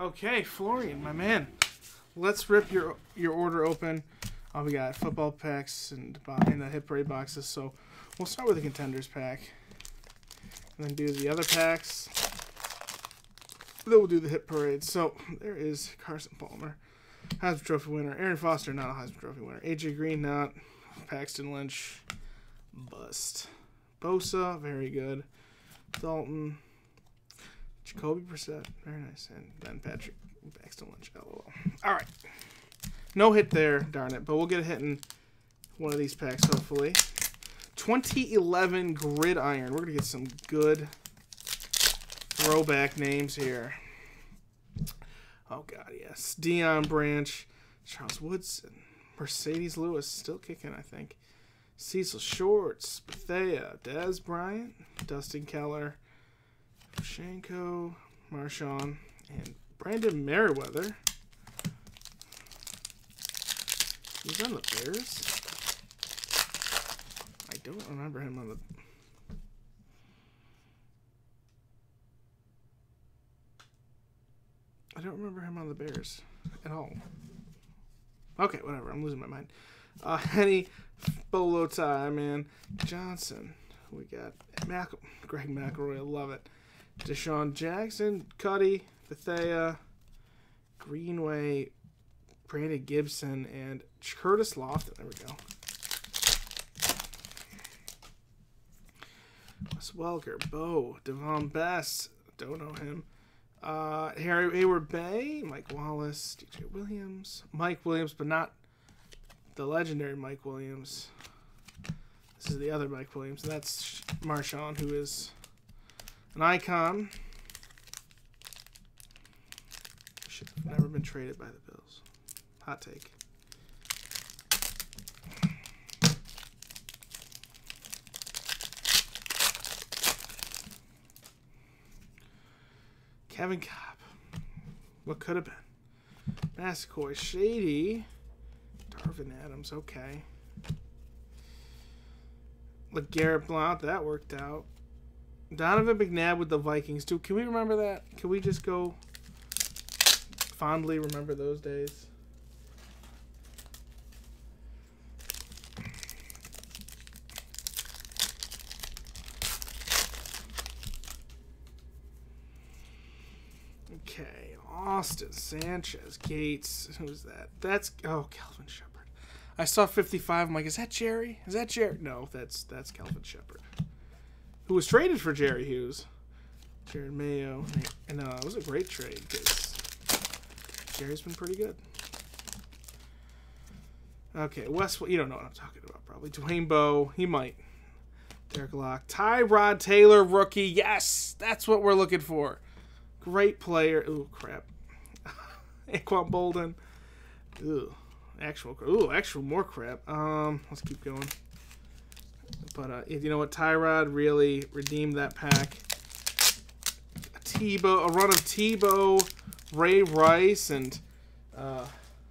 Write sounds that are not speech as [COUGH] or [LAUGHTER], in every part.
Okay, Florian, my man. Let's rip your your order open. Uh, we got football packs and in the hit parade boxes. So we'll start with the contenders pack, and then do the other packs. Then we'll do the hit parade. So there is Carson Palmer, Heisman Trophy winner. Arian Foster, not a Heisman Trophy winner. AJ Green, not. Paxton Lynch, bust. Bosa, very good. Dalton, Jacoby Brissett, very nice, and then Patrick Paxton Lynch. LOL. All right, no hit there, darn it, but we'll get a hit in one of these packs hopefully. 2011 Gridiron. We're gonna get some good throwback names here. Oh God, yes, Deion Branch, Charles Woodson, Marcedes Lewis, still kicking, I think. Cecil Shorts, Bethea, Dez Bryant, Dustin Keller, Shanko, Marshawn, and Brandon Meriweather. He's on the Bears. I don't remember him on the. I don't remember him on the Bears at all. Okay, whatever. I'm losing my mind. Uh, [LAUGHS] Henny, Bolo Tie, man. Johnson. We got Mac- Greg McElroy. I love it. DeSean Jackson, Cuddy, Bethea, Greenway, Brandon Gibson, and Curtis Lofton. There we go. Wes Welker, Bo, Davone Bess. Don't know him. Uh, Harry Heyward-Bey, Mike Wallace, DJ Williams, Mike Williams, but not the legendary Mike Williams. This is the other Mike Williams, that's Marshawn, who is an icon. Should have never been traded by the Bills. Hot take. Kevin Cobb. What could have been? Massacoy Shady. Darvin Adams, okay. LeGarrette Blount, that worked out. Donovan McNabb with the Vikings. too. can we remember that? Can we just go fondly remember those days? Okay, Austin Sanchez Gates. Who's that? That's oh Kelvin Sheppard. I saw 55. I'm like, is that Jerry? Is that Jerry? No, that's that's Kelvin Sheppard, who was traded for Jerry Hughes. Jerod Mayo, and uh, it was a great trade because Jerry's been pretty good. Okay, West. You don't know what I'm talking about, probably. Dwayne Bowe, he might. Derrick Locke, Tyrod Taylor, rookie. Yes, that's what we're looking for. Great player. Ooh, crap. [LAUGHS] Anquan Boldin. Ooh, actual. Ooh, actual more crap. Um, let's keep going. But uh, you know what, Tyrod really redeemed that pack. A Tebow, a run of Tebow, Ray Rice, and uh,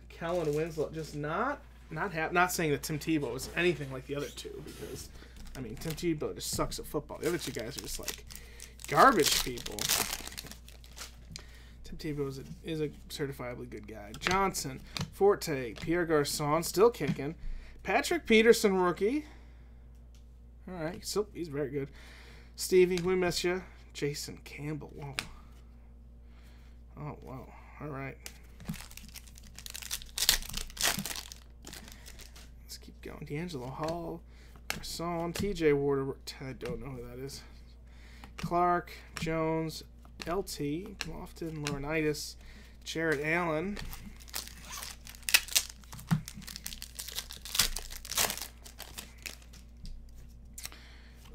Kellen Winslow. Just not, not hap- Not saying that Tim Tebow is anything like the other two because, I mean, Tim Tebow just sucks at football. The other two guys are just like garbage people. Tim Tebow is a, is a certifiably good guy. Johnson, Forte, Pierre Garcon, still kicking. Patrick Peterson, rookie. All right, so he's very good. Stevie, we miss you. Jason Campbell. Whoa. Oh wow. All right. Let's keep going. DeAngelo Hall, Garcon, T.J. Ward. I don't know who that is. Clark, Jones, LT, Lofton, Laurinaitis, Jared Allen.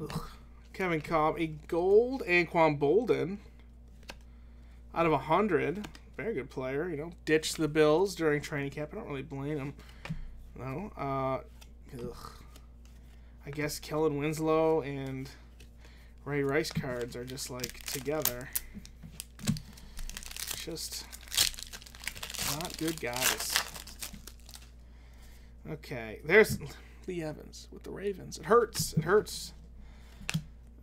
Ugh. Kevin Cobb, a gold Anquan Boldin out of 100. Very good player. You know, ditched the Bills during training camp. I don't really blame him. No. Uh, ugh. I guess Kellen Winslow and Ray Rice cards are just like together. Just not good guys. Okay, there's Lee Evans with the Ravens. It hurts. It hurts.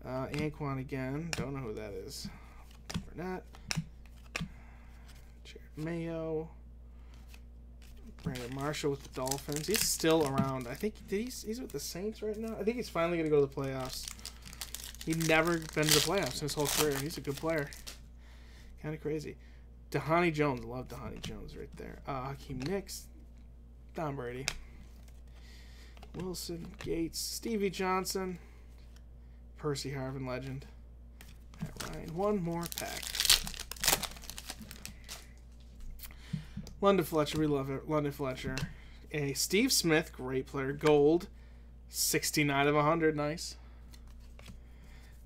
Uh, Anquan again. Don't know who that is. Burnett. Jerod Mayo. Brandon Marshall with the Dolphins. He's still around. I think he's he's with the Saints right now. I think he's finally gonna go to the playoffs. He'd never been to the playoffs in his whole career. He's a good player. Kind of crazy. Dhani Jones. Love Dhani Jones right there. Uh, Hakeem Nicks. Tom Brady. Wilson, Gates, Stevie Johnson, Percy Harvin legend. Matt Ryan. One more pack. London Fletcher, we love it. London Fletcher. A Steve Smith, great player. Gold. 69 of 100. Nice.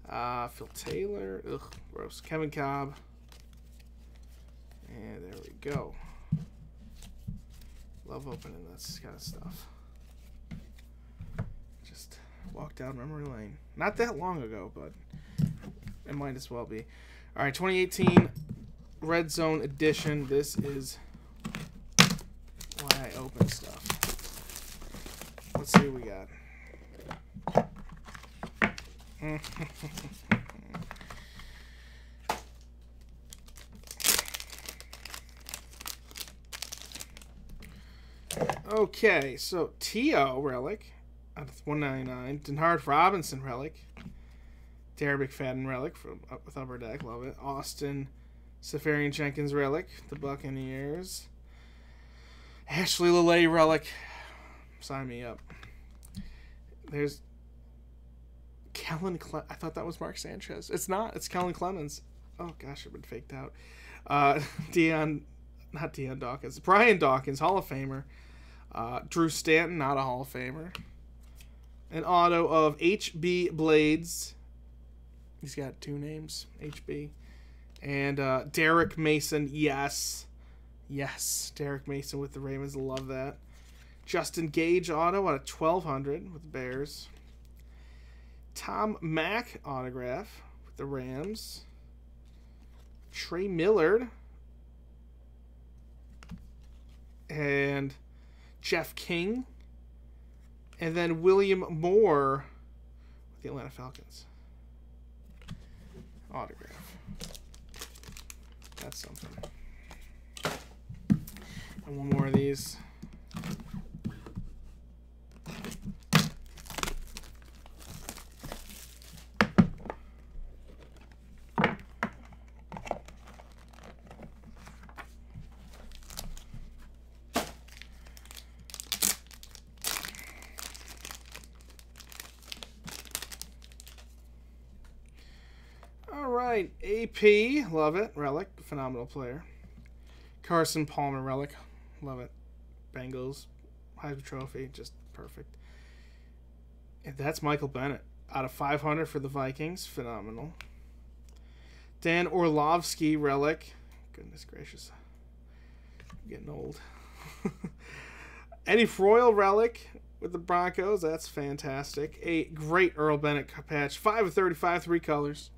Uh, Phil Taylor. Ugh, gross. Kevin Cobb. And there we go. Love opening this kind of stuff. Walk down memory lane. Not that long ago, but it might as well be. All right, 2018 Red Zone Edition. This is why I open stuff. Let's see what we got. [LAUGHS] okay, so T.O. relic of 199. Denard Robinson relic. Darren McFadden relic from up with Upper Deck, love it. Austin Seferian Jenkins relic, the Buccaneers. Ashley Lelie relic, sign me up. There's Kellen. Cle- I thought that was Mark Sanchez. It's not. It's Kellen Clemens. Oh gosh, I've been faked out. Uh, [LAUGHS] Dion, not Dion Dawkins. Brian Dawkins, Hall of Famer. Uh, Drew Stanton, not a Hall of Famer. An auto of HB Blades. He's got two names, HB. And uh, Derrick Mason, yes. Yes, Derrick Mason with the Ravens, love that. Justin Gage auto at a 1200 with the Bears. Tom Mack autograph with the Rams. Trey Millard. And Jeff King. And then William Moore with the Atlanta Falcons. Autograph. That's something. And one more of these. All right, AP, love it. Relic, phenomenal player. Carson Palmer, relic, love it. Bengals, Heisman Trophy, just perfect. And that's Michael Bennett out of 500 for the Vikings, phenomenal. Dan Orlovsky, relic. Goodness gracious, I'm getting old. [LAUGHS] Eddie Royal, relic with the Broncos, that's fantastic. A great Earl Bennett patch, 5 of 35, three colors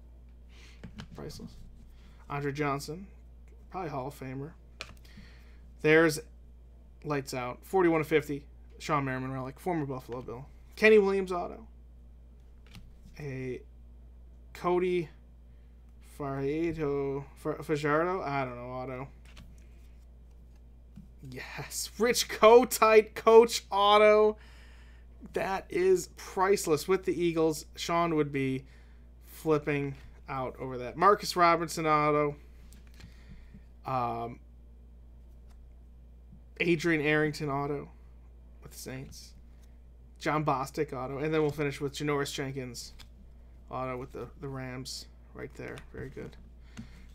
priceless. Andre Johnson, probably Hall of Famer. There's lights out. 41 to 50. Shawne Merriman relic, former Buffalo Bill. Kenny Williams auto. A Cody Fajardo, Fajardo, I don't know auto. Yes, Rich [LAUGHS] Kotite coach auto. That is priceless. With the Eagles, Sean would be flipping out over that. Marcus Robinson auto. Um, Adrian Arrington auto with the Saints. Jon Bostic auto. And then we'll finish with Janoris Jenkins auto with the, the Rams right there. Very good.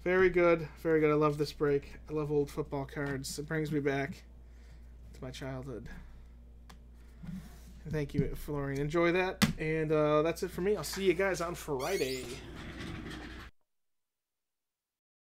Very good. Very good. I love this break. I love old football cards. It brings me back to my childhood. Thank you, Florian. Enjoy that. And uh, that's it for me. I'll see you guys on Friday.